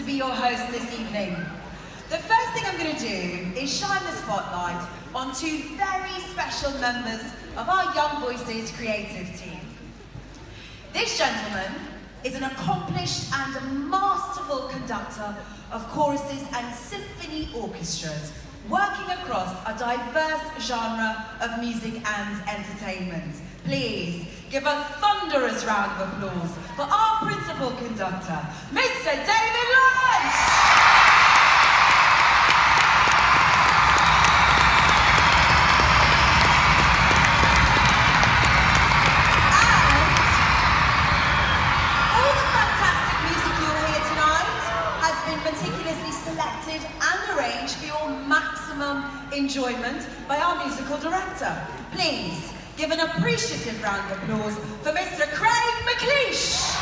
to be your host this evening. The first thing I'm going to do is shine the spotlight on two very special members of our Young Voices creative team. This gentleman is an accomplished and masterful conductor of choruses and symphony orchestras, working across a diverse genre of music and entertainment. Please give a thunderous round of applause for our principal conductor, Mr. David Lawrence! Selected and arranged for your maximum enjoyment by our musical director. Please give an appreciative round of applause for Mr. Craig McLeish.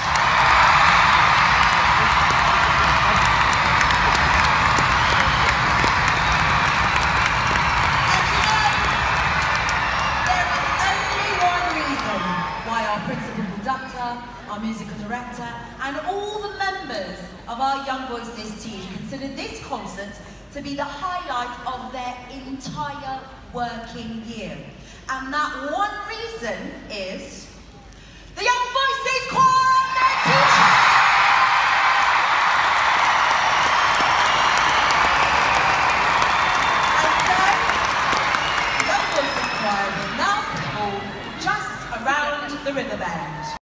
Principal conductor, our musical director, and all the members of our Young Voices team consider this concert to be the highlight of their entire working year. And that one reason is the Young Voices Choir and their so, the Young Voices Choir will now just around the river bend.